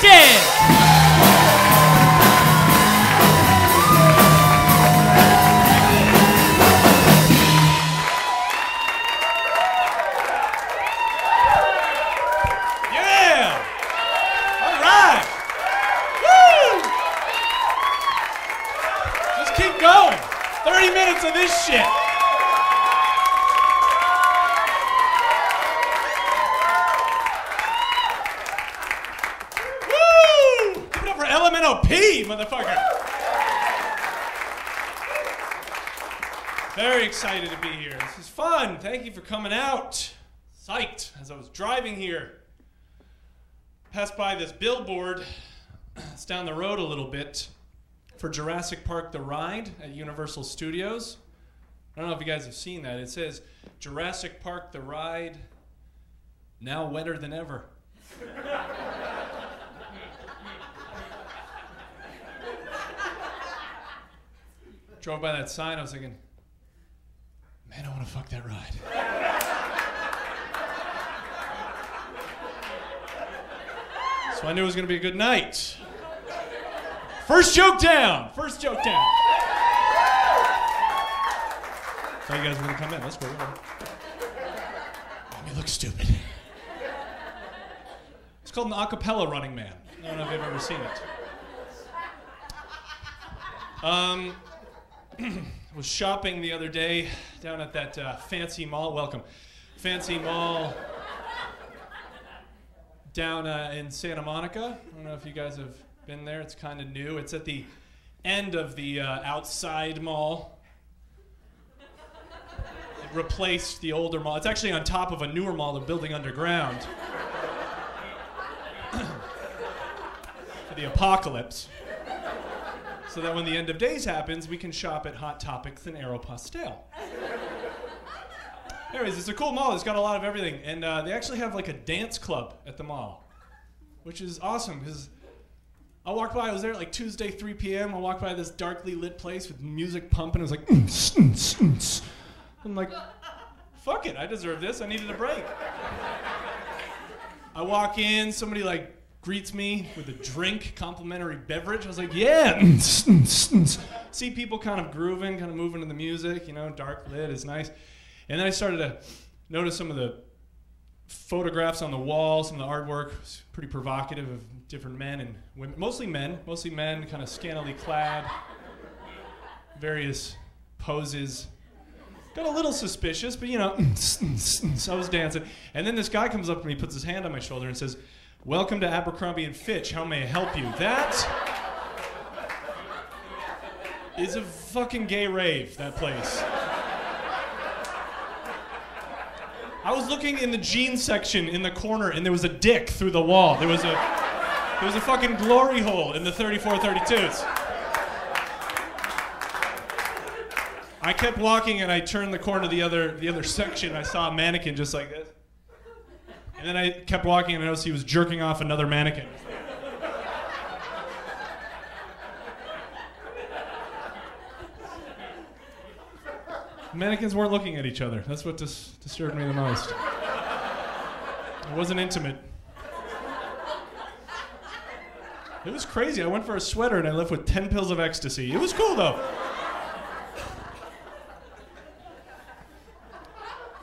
화이팅! Bit for Jurassic Park The Ride at Universal Studios. I don't know if you guys have seen that. It says Jurassic Park The Ride, now wetter than ever. Drove by that sign, I was thinking, man, I want to fuck that ride. So I knew it was going to be a good night. First joke down. First joke down. Thought you guys were to come in. That's cool. Made me look stupid. It's called an acapella running man. I don't know if you've ever seen it. Um, was shopping the other day down at that uh, fancy mall. Welcome. Fancy mall down uh, in Santa Monica. I don't know if you guys have been there. It's kind of new. It's at the end of the uh, outside mall. It replaced the older mall. It's actually on top of a newer mall they're building underground for the apocalypse. So that when the end of days happens, we can shop at Hot Topics and Aeropostale. Anyways, it's a cool mall. It's got a lot of everything, and uh, they actually have like a dance club at the mall, which is awesome because I walked by. I was there at like Tuesday, 3 p.m. I walked by this darkly lit place with music pumping. I was like, "Mm, mm, mm." I'm like, fuck it, I deserve this. I needed a break. I walk in, somebody like greets me with a drink, complimentary beverage. I was like, yeah. See people kind of grooving, kind of moving to the music. You know, dark lit is nice. And then I started to notice some of the photographs on the wall, some of the artwork pretty provocative of different men and women, mostly men, mostly men, kind of scantily clad, various poses. Got a little suspicious, but you know, so I was dancing. And then this guy comes up to me, puts his hand on my shoulder, and says, Welcome to Abercrombie and Fitch. How may I help you? That is a fucking gay rave, that place. I was looking in the jeans section in the corner, and there was a dick through the wall. There was a there was a fucking glory hole in the 3432s. I kept walking, and I turned the corner the other the other section. I saw a mannequin just like this, and then I kept walking, and I noticed he was jerking off another mannequin. Mannequins weren't looking at each other. That's what dis- disturbed me the most. It wasn't intimate. It was crazy. I went for a sweater and I left with 10 pills of ecstasy. It was cool though.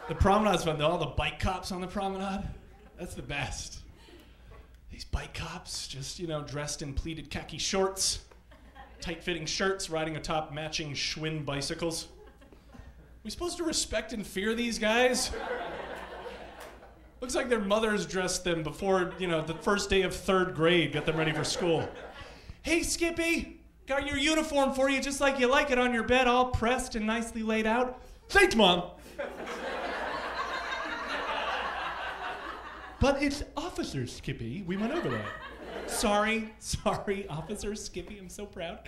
The promenade's fun. All the bike cops on the promenade. That's the best. These bike cops, just, you know, dressed in pleated khaki shorts, tight fitting shirts, riding atop matching Schwinn bicycles. We supposed to respect and fear these guys? Looks like their mothers dressed them before, you know, the first day of third grade, got them ready for school. Hey, Skippy, got your uniform for you just like you like it on your bed, all pressed and nicely laid out. Thanks, Mom. but it's Officer Skippy. We went over that. Sorry, sorry, Officer Skippy. I'm so proud.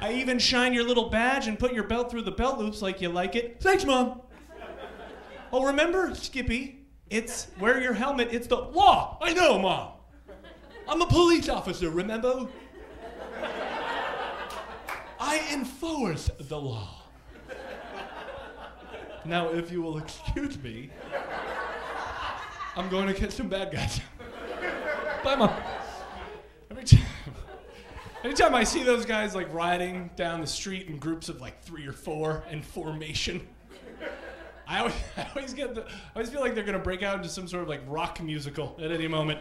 I even shine your little badge and put your belt through the belt loops like you like it. Thanks, Mom. Oh, remember, Skippy, it's wear your helmet. It's the law. I know, Mom. I'm a police officer, remember? I enforce the law. Now, if you will excuse me, I'm going to catch some bad guys. Bye, Mom. Anytime I see those guys like riding down the street in groups of like three or four in formation, I always, I always get the, I always feel like they're gonna break out into some sort of like rock musical at any moment.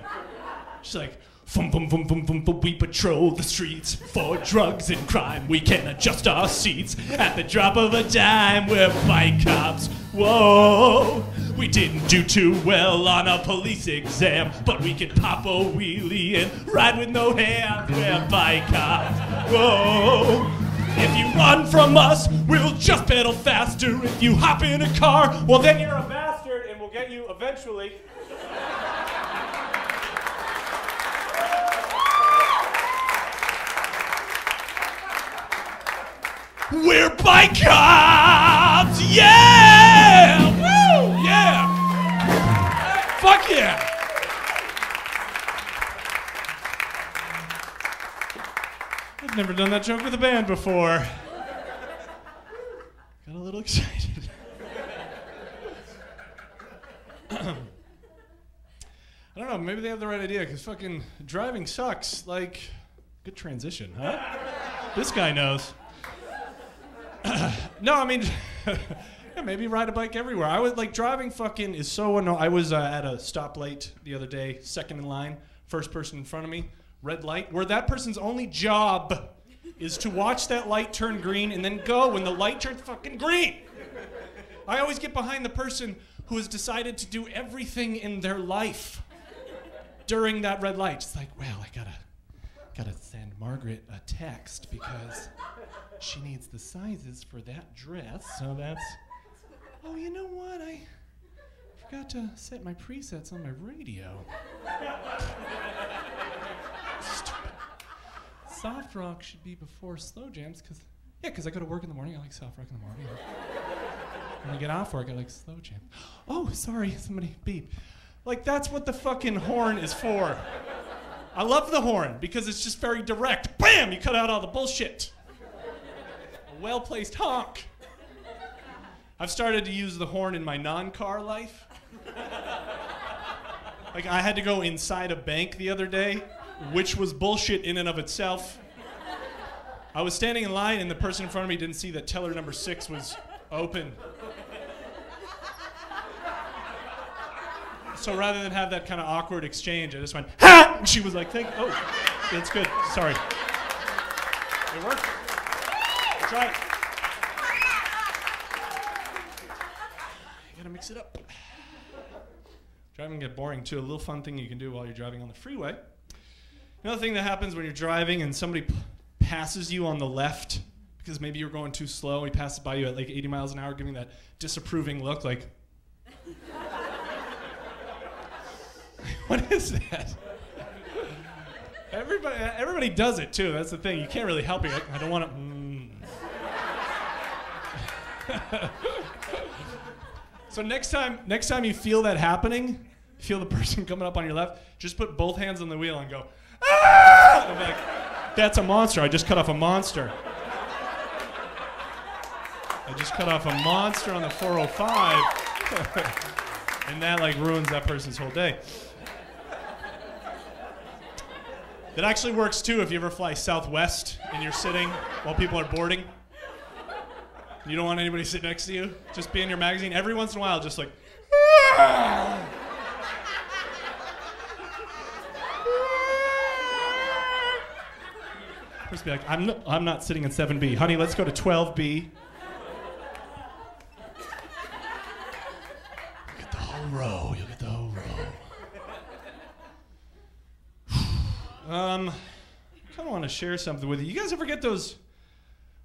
Just like, fum fum fum fum fum fum, we patrol the streets for drugs and crime. We can adjust our seats at the drop of a dime. We're bike cops. Whoa, we didn't do too well on a police exam, but we can pop a wheelie and ride with no hands. We're bike cops. Whoa. If you run from us, we'll just pedal faster. If you hop in a car, well, then you're a bastard and we'll get you eventually. We're bike cops! Yeah! Woo! Yeah! Fuck yeah! I've never done that joke with a band before. Got a little excited. I don't know, maybe they have the right idea because fucking driving sucks. Like, good transition, huh? this guy knows. no, I mean, yeah, maybe ride a bike everywhere. I was like driving. Fucking is so annoying. I was uh, at a stoplight the other day, second in line, first person in front of me, red light, where that person's only job is to watch that light turn green and then go when the light turns fucking green. I always get behind the person who has decided to do everything in their life during that red light. It's like, well, I gotta, gotta send Margaret a text because she needs the sizes for that dress. So that's. Oh, you know what? I forgot to set my presets on my radio. Stupid. Soft rock should be before slow jams, cause yeah, cause I go to work in the morning. I like soft rock in the morning. When I get off work, I like slow jam. Oh, sorry, somebody beep. Like that's what the fucking horn is for. I love the horn because it's just very direct. Bam! You cut out all the bullshit A well placed honk. I've started to use the horn in my non car life. like, I had to go inside a bank the other day, which was bullshit in and of itself. I was standing in line, and the person in front of me didn't see that teller number six was open. So rather than have that kind of awkward exchange, I just went, ha! And she was like, Thank oh, that's good. Sorry. It worked. Try it. You gotta mix it up. Driving get boring too. A little fun thing you can do while you're driving on the freeway. Another thing that happens when you're driving and somebody p- passes you on the left because maybe you're going too slow. He passes by you at like 80 miles an hour, giving that disapproving look, like. what is that? Everybody, everybody does it too. That's the thing. You can't really help it. I don't want to. Mm. so next time, next time you feel that happening, feel the person coming up on your left, just put both hands on the wheel and go. Ah! Like, that's a monster. I just cut off a monster. I just cut off a monster on the 405, and that like ruins that person's whole day. That actually works too if you ever fly Southwest and you're sitting while people are boarding. You don't want anybody to sit next to you. Just be in your magazine every once in a while, just like. First be like, I'm, I'm not sitting in 7B. Honey, let's go to 12B. Look at the whole row. You'll get the whole row. Um, I kind of want to share something with you. You guys ever get those,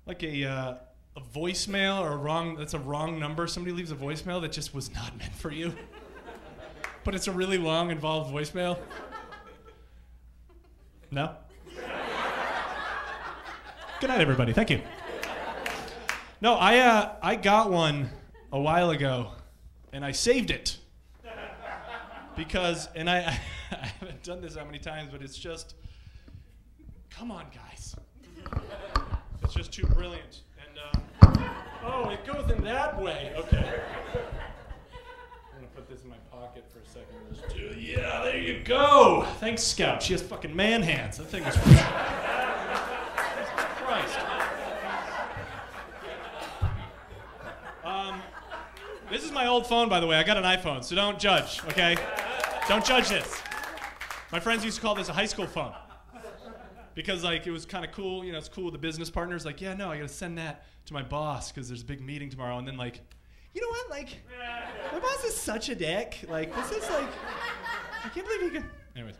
like a, uh, a voicemail or a wrong, that's a wrong number? Somebody leaves a voicemail that just was not meant for you? but it's a really long, involved voicemail? No? Good night, everybody. Thank you. No, I uh, I got one a while ago, and I saved it because, and I I haven't done this that many times, but it's just, come on, guys. it's just too brilliant. And uh, oh, it goes in that way. Okay. I'm gonna put this in my pocket for a second. Just do, yeah, there you go. Thanks, Scout. She has fucking man hands. That thing is. Christ. Um, this is my old phone, by the way. I got an iPhone, so don't judge. Okay. Don't judge this. My friends used to call this a high school phone because like it was kind of cool. You know, it's cool with the business partners. Like, yeah, no, I got to send that to my boss because there's a big meeting tomorrow. And then like, you know what? Like, my boss is such a dick. Like, this is like, I can't believe he can. Anyways.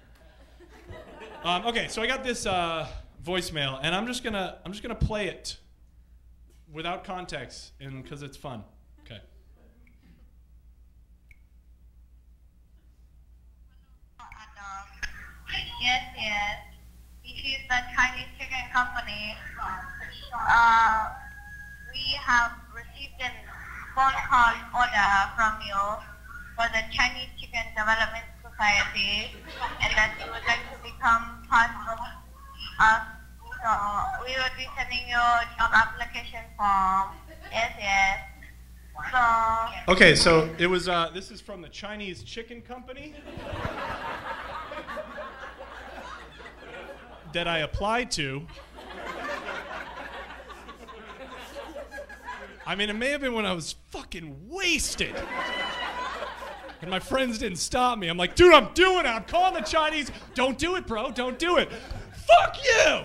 Um, okay, so I got this uh, voicemail, and I'm just gonna I'm just gonna play it without context, and because it's fun. Okay. And, um, yes, yes. This is the Chinese chicken company. Uh, we have received a phone call order from you for the Chinese Chicken Development Society, and that you would like to become part of us. So we will be sending you job application form. Yes, yes. So Okay, so it was. Uh, this is from the Chinese Chicken Company that I applied to. I mean, it may have been when I was fucking wasted. And my friends didn't stop me. I'm like, dude, I'm doing it. I'm calling the Chinese. Don't do it, bro. Don't do it. Fuck you.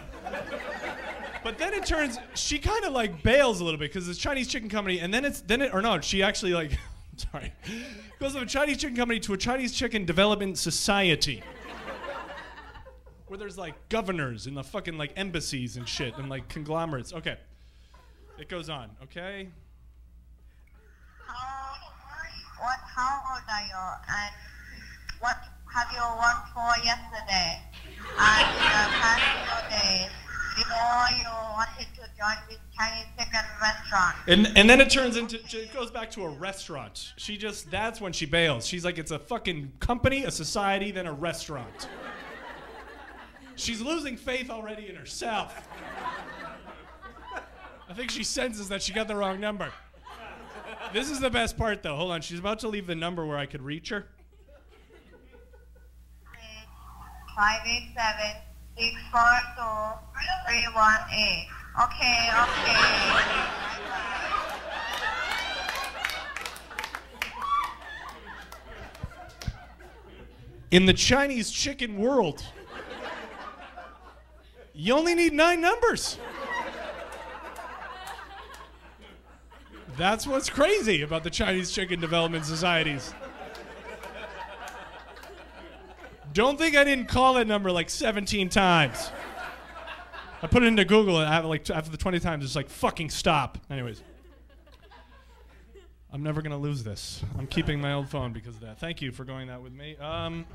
But then it turns she kind of like bails a little bit because it's Chinese chicken company, and then it's then it or no, she actually like sorry goes from a Chinese chicken company to a Chinese chicken development society. Where there's like governors and the fucking like embassies and shit and like conglomerates. Okay. It goes on, okay? How, what, how old are you and what have you worked for yesterday and uh, the past few days before you wanted to join this Chinese chicken restaurant? And and then it turns into it goes back to a restaurant. She just that's when she bails. She's like it's a fucking company, a society, then a restaurant. She's losing faith already in herself. I think she senses that she got the wrong number. This is the best part though. Hold on, she's about to leave the number where I could reach her. Five eight seven six four two three one eight. Okay, okay. In the Chinese chicken world, you only need nine numbers. That's what's crazy about the Chinese chicken development societies. Don't think I didn't call that number like 17 times. I put it into Google and I have like after the 20 times, it's like fucking stop. Anyways, I'm never gonna lose this. I'm keeping my old phone because of that. Thank you for going that with me. Um,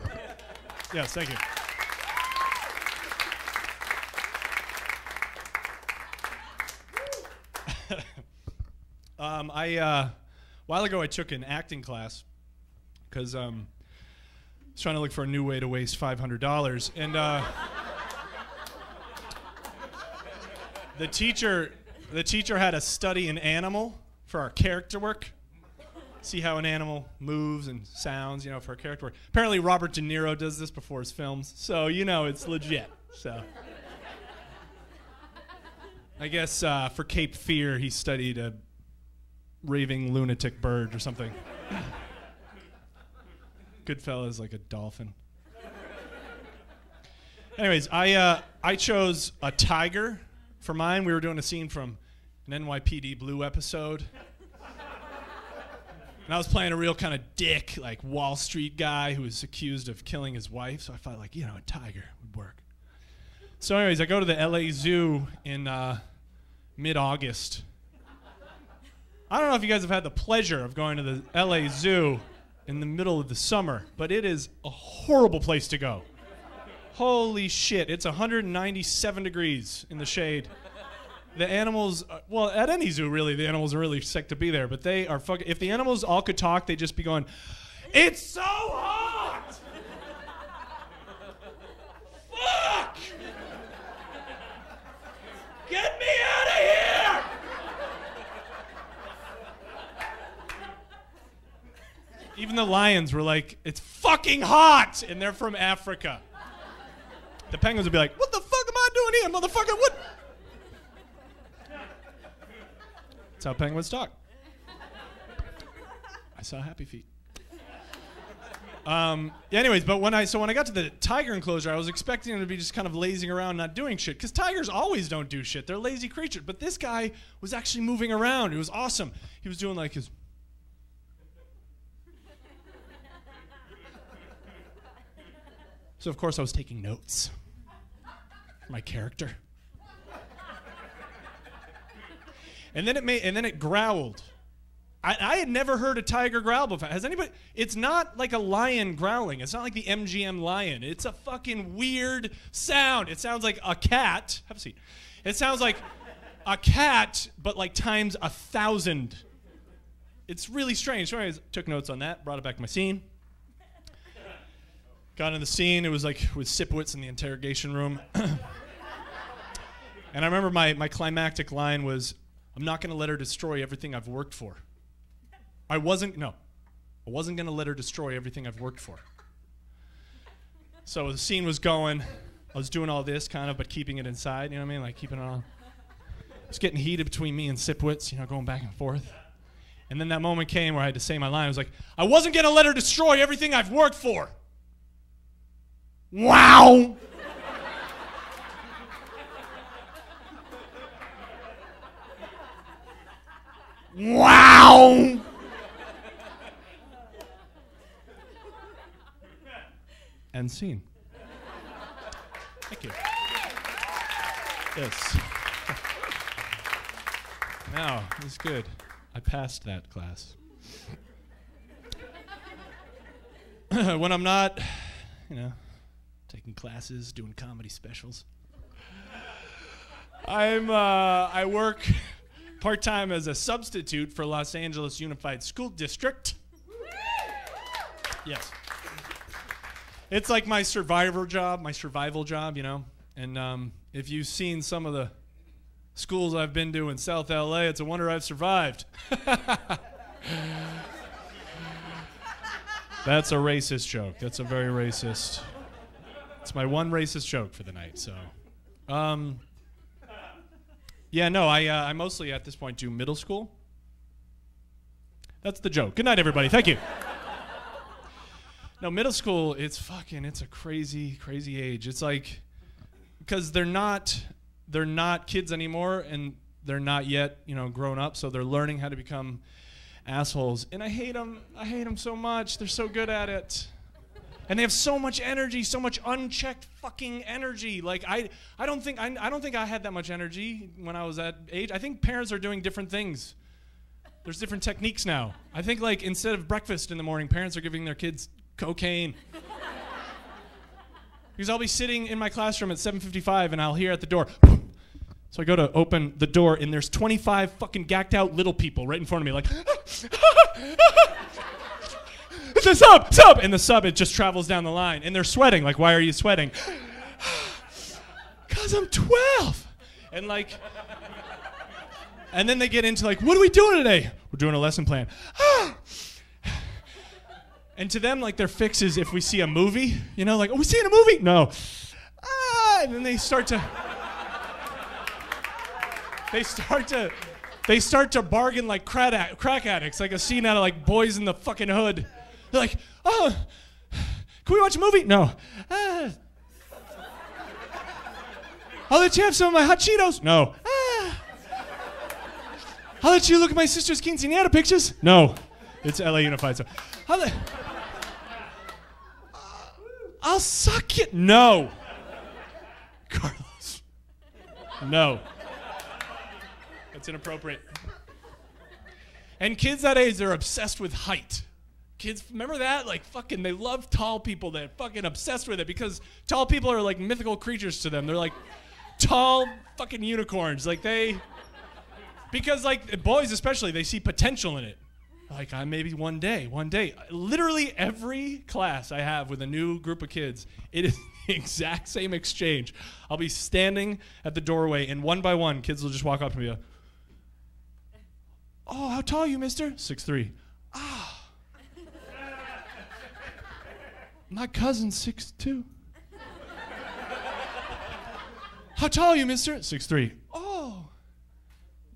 yes, thank you. Um, I uh, a while ago I took an acting class because um, I was trying to look for a new way to waste five hundred dollars, and uh, the teacher the teacher had us study an animal for our character work. See how an animal moves and sounds, you know, for character work. Apparently, Robert De Niro does this before his films, so you know it's legit. So. I guess uh, for Cape Fear, he studied a raving lunatic bird or something. Goodfellas like a dolphin. Anyways, I uh, I chose a tiger for mine. We were doing a scene from an NYPD Blue episode. And I was playing a real kind of dick, like Wall Street guy who was accused of killing his wife. So I thought, like, you know, a tiger would work. So, anyways, I go to the LA Zoo in uh, mid August. I don't know if you guys have had the pleasure of going to the LA Zoo in the middle of the summer, but it is a horrible place to go. Holy shit, it's 197 degrees in the shade. The animals, uh, well, at any zoo, really, the animals are really sick to be there, but they are fucking. If the animals all could talk, they'd just be going, It's so hot! Fuck! Get me out of here! Even the lions were like, It's fucking hot! And they're from Africa. The penguins would be like, What the fuck am I doing here, motherfucker? What? That's how penguins talk. I saw happy feet. Um, anyways, but when I so when I got to the tiger enclosure, I was expecting him to be just kind of lazing around, not doing shit. Because tigers always don't do shit; they're lazy creatures. But this guy was actually moving around. It was awesome. He was doing like his. So of course I was taking notes my character. And then it made, and then it growled. I, I had never heard a tiger growl before. Has anybody? It's not like a lion growling. It's not like the MGM lion. It's a fucking weird sound. It sounds like a cat. Have a seat. It sounds like a cat, but like times a thousand. It's really strange. So, anyways, took notes on that. Brought it back to my scene. Got in the scene. It was like with Sipowicz in the interrogation room. and I remember my, my climactic line was, I'm not going to let her destroy everything I've worked for. I wasn't, no, I wasn't going to let her destroy everything I've worked for. So the scene was going. I was doing all this kind of, but keeping it inside, you know what I mean? Like keeping it on. It was getting heated between me and Sipowicz, you know, going back and forth. And then that moment came where I had to say my line. I was like, I wasn't going to let her destroy everything I've worked for. Wow. wow. End scene. Thank you. Yes. Now, it's good. I passed that class. when I'm not, you know, taking classes, doing comedy specials. I'm uh, I work part time as a substitute for Los Angeles Unified School District. Yes. It's like my survivor job, my survival job, you know. And um, if you've seen some of the schools I've been to in South LA, it's a wonder I've survived. That's a racist joke. That's a very racist. It's my one racist joke for the night. So, um, yeah, no, I uh, I mostly at this point do middle school. That's the joke. Good night, everybody. Thank you. no, middle school. It's fucking. It's a crazy, crazy age. It's like because they're not they're not kids anymore, and they're not yet you know grown up, so they're learning how to become assholes. And I hate them. I hate them so much. They're so good at it and they have so much energy, so much unchecked fucking energy. Like I, I don't think I, I don't think I had that much energy when I was that age. I think parents are doing different things. There's different techniques now. I think like instead of breakfast in the morning, parents are giving their kids cocaine. because I'll be sitting in my classroom at 7:55 and I'll hear at the door. So I go to open the door and there's 25 fucking gacked out little people right in front of me, like. A sub, sub, and the sub it just travels down the line, and they're sweating. Like, why are you sweating? Cause I'm 12, and like, and then they get into like, what are we doing today? We're doing a lesson plan. and to them, like, their fix is if we see a movie, you know, like, are we seeing a movie? No. Ah, and then they start to. They start to. They start to bargain like crack addicts, like a scene out of like Boys in the fucking Hood. They're like, oh, can we watch a movie? No. Ah. I'll let you have some of my hot Cheetos. No. Ah. I'll let you look at my sister's quinceanera pictures. No. It's LA Unified. So, I'll, let, I'll suck it. No. Carlos. No. That's inappropriate. And kids that age, they're obsessed with height kids remember that? Like fucking they love tall people. They're fucking obsessed with it because tall people are like mythical creatures to them. They're like tall fucking unicorns. Like they because like boys especially they see potential in it. Like I maybe one day one day. Literally every class I have with a new group of kids it is the exact same exchange. I'll be standing at the doorway and one by one kids will just walk up to me oh how tall are you mister? Six three. Ah My cousin's six two. How tall are you, mister? Six three. Oh.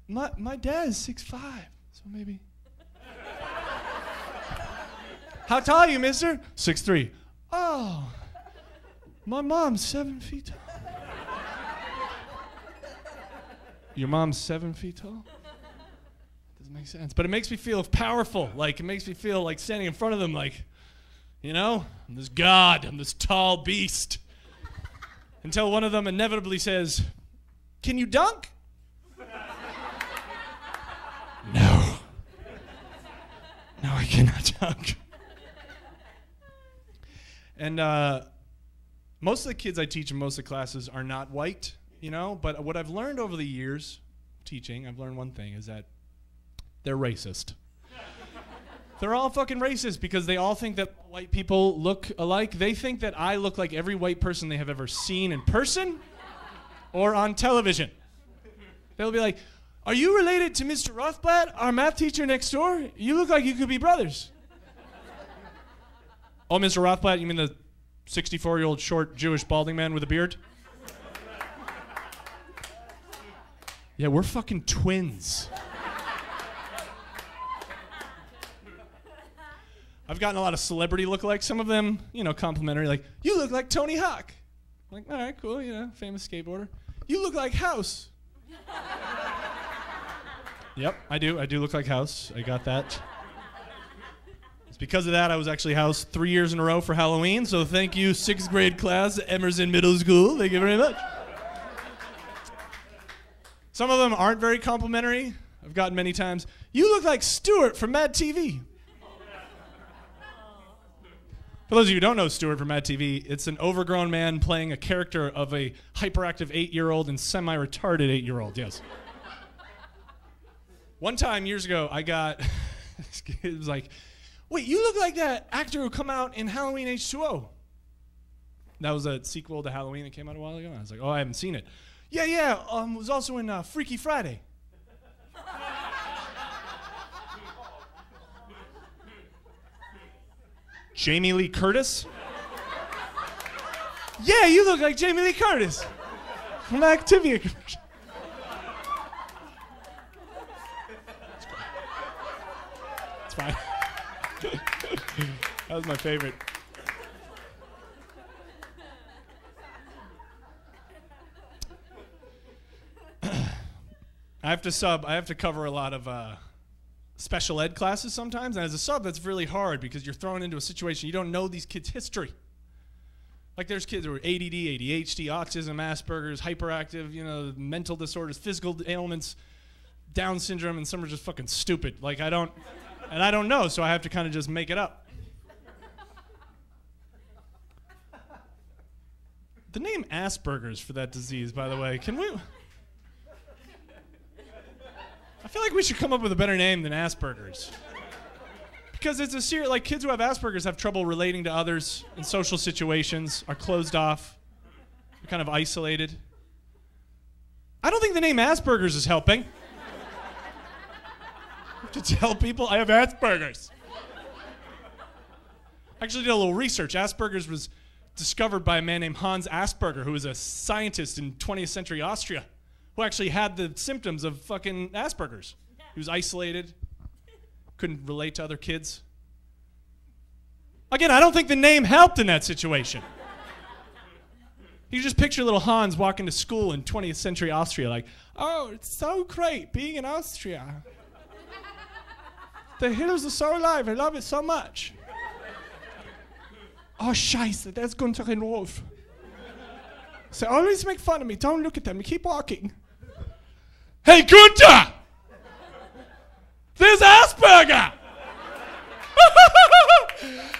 My my dad's six five. So maybe. How tall are you, mister? Six three. Oh, my mom's seven feet tall. Your mom's seven feet tall? Doesn't make sense. But it makes me feel powerful. Like, it makes me feel like standing in front of them, like, you know, I'm this god, I'm this tall beast. Until one of them inevitably says, Can you dunk? no. No, I cannot dunk. And uh, most of the kids I teach in most of the classes are not white, you know. But what I've learned over the years teaching, I've learned one thing is that they're racist. They're all fucking racist because they all think that white people look alike. They think that I look like every white person they have ever seen in person or on television. They'll be like, Are you related to Mr. Rothblatt, our math teacher next door? You look like you could be brothers. Oh, Mr. Rothblatt, you mean the 64 year old short Jewish balding man with a beard? Yeah, we're fucking twins. I've gotten a lot of celebrity lookalikes. Some of them, you know, complimentary, like, you look like Tony Hawk. I'm like, all right, cool, you know, famous skateboarder. You look like House. yep, I do. I do look like House. I got that. It's because of that I was actually House three years in a row for Halloween. So thank you, sixth grade class at Emerson Middle School. Thank you very much. Some of them aren't very complimentary. I've gotten many times. You look like Stuart from Mad TV. For those of you who don't know Stuart from Mad TV, it's an overgrown man playing a character of a hyperactive eight year old and semi retarded eight year old, yes. One time years ago, I got, it was like, wait, you look like that actor who come out in Halloween H2O. That was a sequel to Halloween that came out a while ago. I was like, oh, I haven't seen it. Yeah, yeah, um, was also in uh, Freaky Friday. Jamie Lee Curtis? yeah, you look like Jamie Lee Curtis from the Activia commercial. It's fine. that was my favorite. I have to sub. I have to cover a lot of uh, special ed classes sometimes, and as a sub, that's really hard because you're thrown into a situation you don't know these kids' history. Like there's kids who are ADD, ADHD, autism, Asperger's, hyperactive, you know, mental disorders, physical ailments, Down syndrome, and some are just fucking stupid. Like I don't, and I don't know, so I have to kind of just make it up. The name Asperger's for that disease, by the way, can we? I feel like we should come up with a better name than Asperger's. Because it's a serious, like kids who have Asperger's have trouble relating to others in social situations, are closed off, are kind of isolated. I don't think the name Asperger's is helping. to tell people I have Asperger's. I actually did a little research. Asperger's was discovered by a man named Hans Asperger, who was a scientist in 20th century Austria who actually had the symptoms of fucking Asperger's. He was isolated, couldn't relate to other kids. Again, I don't think the name helped in that situation. You just picture little Hans walking to school in 20th century Austria, like, oh, it's so great being in Austria. The hills are so alive, I love it so much. Oh, scheiße, there's Gunther and Wolf. So always make fun of me. Don't look at them. Keep walking. Hey, Gunther! There's Asperger!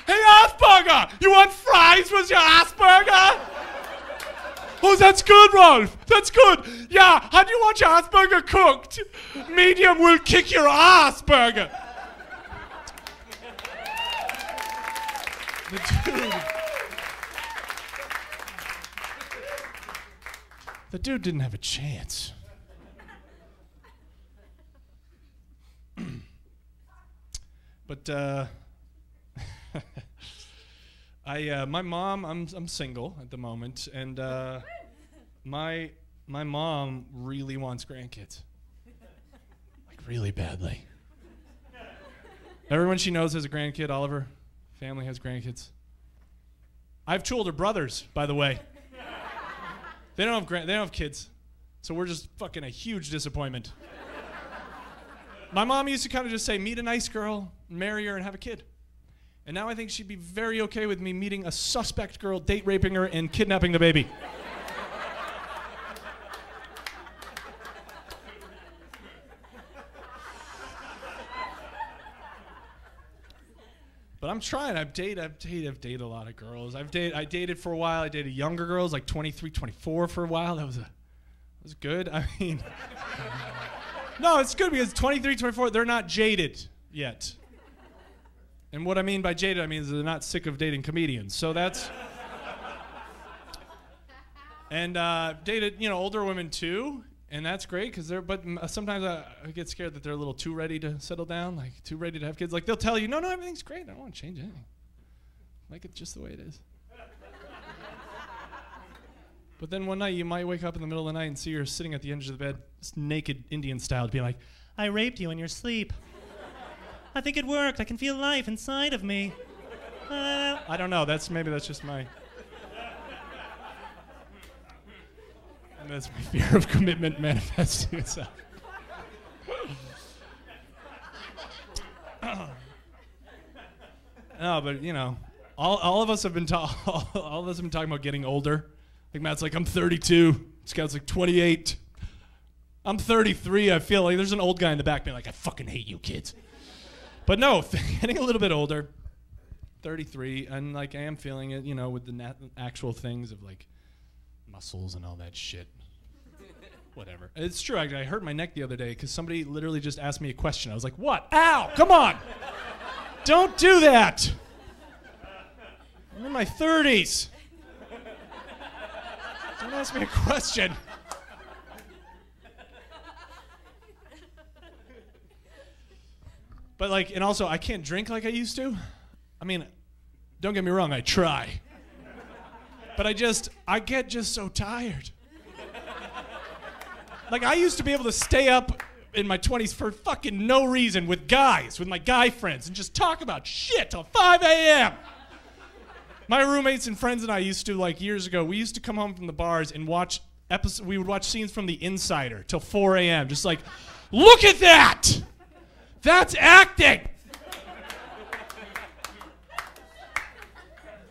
hey, Asperger! You want fries with your Asperger? Oh, that's good, Rolf. That's good. Yeah, how do you want your Asperger cooked? Medium will kick your Asperger. The dude. The dude didn't have a chance. But uh, I, uh, my mom, I'm, I'm single at the moment, and uh, my, my mom really wants grandkids, like really badly. Everyone she knows has a grandkid. Oliver, Family has grandkids. I have two older brothers, by the way. they don't have grand, they don't have kids, so we're just fucking a huge disappointment. My mom used to kind of just say, "Meet a nice girl, marry her, and have a kid." And now I think she'd be very okay with me meeting a suspect girl, date raping her, and kidnapping the baby. But I'm trying. I've dated, I've dated, I've dated a lot of girls. I've dated, I dated for a while. I dated younger girls, like 23, 24 for a while. That was a, that was good. I mean, no, it's good because 23, 24, they're not jaded yet. And what I mean by jaded, I mean they're not sick of dating comedians. So that's. and uh, dated, you know, older women too, and that's great because they're. But mm, sometimes I, I get scared that they're a little too ready to settle down, like too ready to have kids. Like they'll tell you, no, no, everything's great. I don't want to change anything. Like it just the way it is. But then one night you might wake up in the middle of the night and see her sitting at the edge of the bed, naked Indian style, being like, "I raped you in your sleep. I think it worked. I can feel life inside of me." Uh, I don't know. That's maybe that's just my. That's my fear of commitment manifesting itself. no, but you know, all, all of us have been ta- all of us have been talking about getting older. Matt's like, I'm 32. Scout's like 28. I'm 33. I feel like there's an old guy in the back being like, I fucking hate you kids. But no, getting a little bit older, 33, and like I am feeling it, you know, with the nat- actual things of like muscles and all that shit. Whatever. It's true. I, I hurt my neck the other day because somebody literally just asked me a question. I was like, "What? Ow! Come on! Don't do that! I'm in my 30s. Don't ask me a question." But like, and also, I can't drink like I used to. I mean, don't get me wrong, I try. But I just, I get just so tired. Like, I used to be able to stay up in my 20s for fucking no reason with guys, with my guy friends, and just talk about shit till 5 a.m. My roommates and friends and I used to, like years ago, we used to come home from the bars and watch episodes, we would watch scenes from The Insider till 4 a.m. Just like, look at that! That's acting!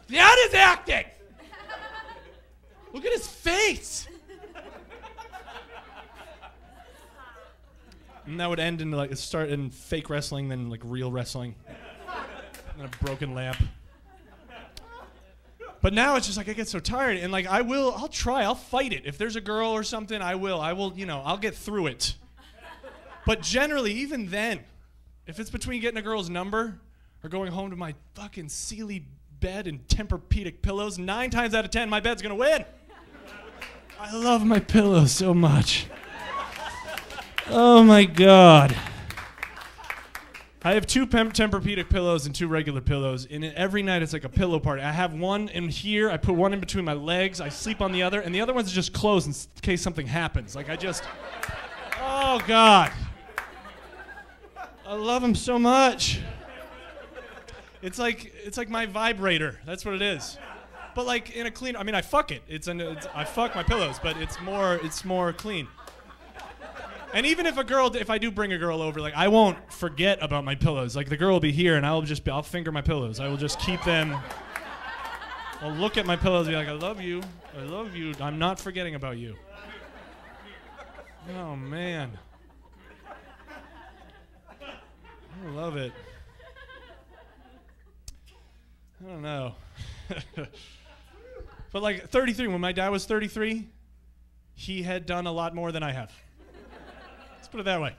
That is acting! Look at his face! And that would end in like start in fake wrestling, then like real wrestling, and a broken lamp. But now it's just like I get so tired, and like I will, I'll try, I'll fight it. If there's a girl or something, I will, I will, you know, I'll get through it. But generally, even then, if it's between getting a girl's number or going home to my fucking Sealy bed and Tempur-Pedic pillows, nine times out of ten, my bed's gonna win. I love my pillows so much. Oh my god. I have two Pem- Tempur-Pedic pillows and two regular pillows, and every night it's like a pillow party. I have one in here, I put one in between my legs, I sleep on the other, and the other one's are just closed in case something happens. Like I just, oh god, I love them so much. It's like it's like my vibrator. That's what it is. But like in a clean, I mean, I fuck it. It's an, it's, I fuck my pillows, but it's more it's more clean. And even if a girl, if I do bring a girl over, like I won't forget about my pillows. Like the girl will be here, and I'll just be, I'll finger my pillows. I will just keep them. I'll look at my pillows and be like, I love you, I love you. I'm not forgetting about you. Oh man, I love it. I don't know. but like 33, when my dad was 33, he had done a lot more than I have. Put it that way.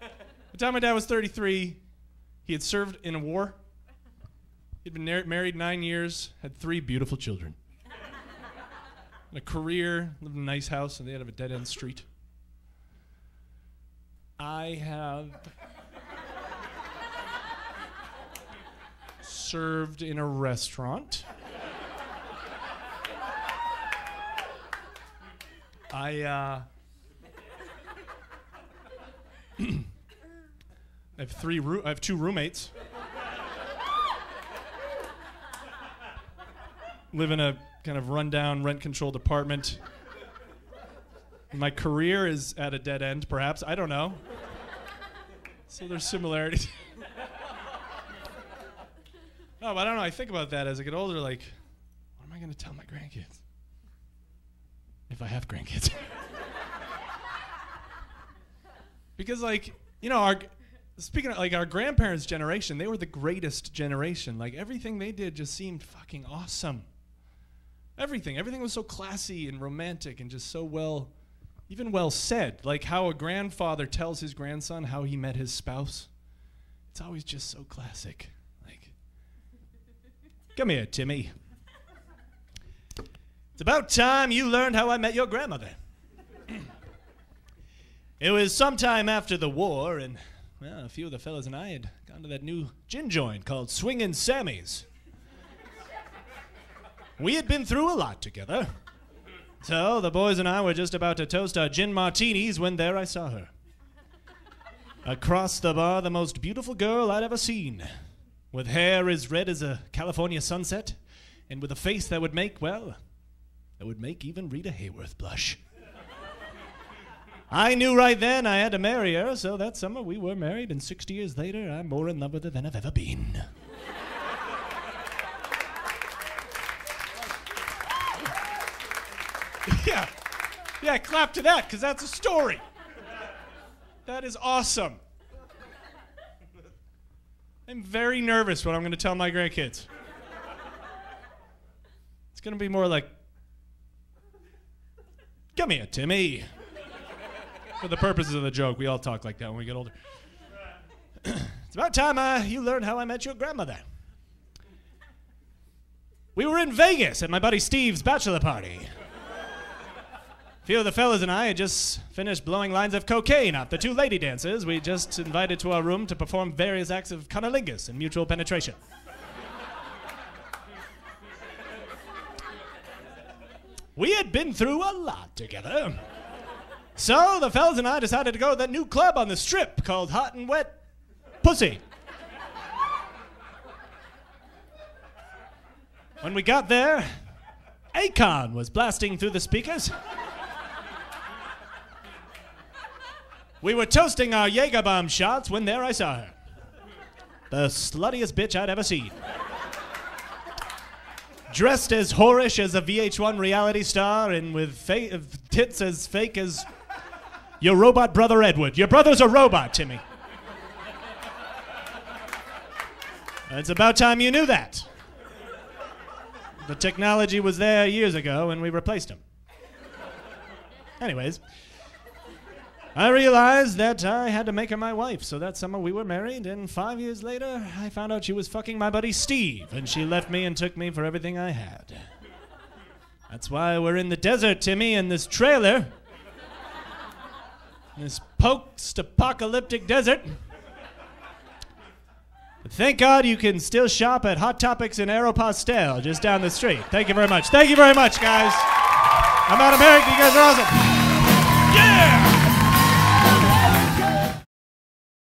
By the time my dad was 33, he had served in a war. He'd been married nine years, had three beautiful children, and a career, lived in a nice house, and they had a dead end street. I have served in a restaurant. I uh, I have three. Roo- I have two roommates. live in a kind of rundown, rent controlled apartment. My career is at a dead end, perhaps. I don't know. So there's similarities. no, but I don't know. I think about that as I get older. Like, what am I going to tell my grandkids? If I have grandkids. because, like, you know, our speaking of like our grandparents' generation, they were the greatest generation. Like everything they did just seemed fucking awesome. Everything, everything was so classy and romantic and just so well, even well said. Like how a grandfather tells his grandson how he met his spouse. It's always just so classic. Like, come here, Timmy. It's about time you learned how I met your grandmother. it was sometime after the war, and well, a few of the fellas and I had gone to that new gin joint called Swingin' Sammy's. We had been through a lot together. So the boys and I were just about to toast our gin martinis when there I saw her. Across the bar, the most beautiful girl I'd ever seen, with hair as red as a California sunset, and with a face that would make, well, that would make even Rita Hayworth blush. I knew right then I had to marry her, so that summer we were married, and 60 years later, I'm more in love with her than I've ever been. yeah. Yeah, clap to that, because that's a story. That is awesome. I'm very nervous what I'm going to tell my grandkids. It's going to be more like, Come here, Timmy. For the purposes of the joke, we all talk like that when we get older. it's about time uh, you learned how I met your grandmother. We were in Vegas at my buddy Steve's bachelor party. A few of the fellas and I had just finished blowing lines of cocaine off the two lady dancers we just invited to our room to perform various acts of cunnilingus and mutual penetration. we had been through a lot together. So the fellas and I decided to go to that new club on the strip called Hot and Wet Pussy. When we got there, Akon was blasting through the speakers. We were toasting our Jaeger bomb shots when there I saw her. The sluttiest bitch I'd ever seen. Dressed as whorish as a VH1 reality star and with fa- tits as fake as your robot brother Edward. Your brother's a robot, Timmy. It's about time you knew that. The technology was there years ago and we replaced him. Anyways, I realized that I had to make her my wife, so that summer we were married, and five years later, I found out she was fucking my buddy Steve, and she left me and took me for everything I had. That's why we're in the desert, Timmy, in this trailer. This post apocalyptic desert. Thank God you can still shop at Hot Topics in Aeropostale just down the street. Thank you very much. Thank you very much, guys. I'm out of America. You guys are awesome.